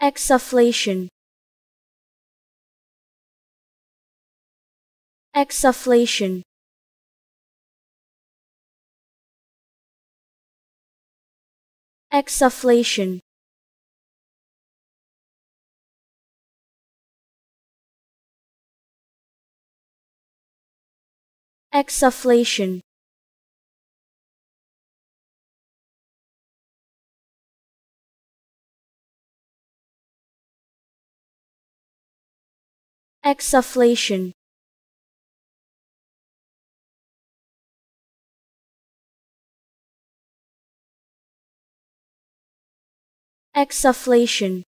exsufflation exsufflation exsufflation exsufflation exsufflation exsufflation